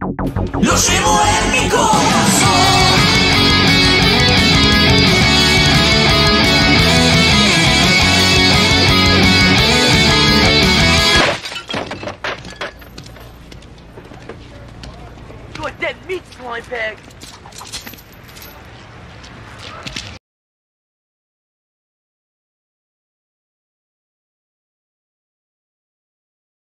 Lo llevo en mi corazón. You're dead meat slime bag.